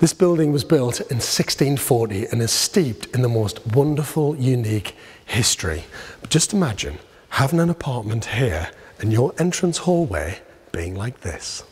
This building was built in 1640 and is steeped in the most wonderful, unique history. But just imagine having an apartment here and your entrance hallway being like this.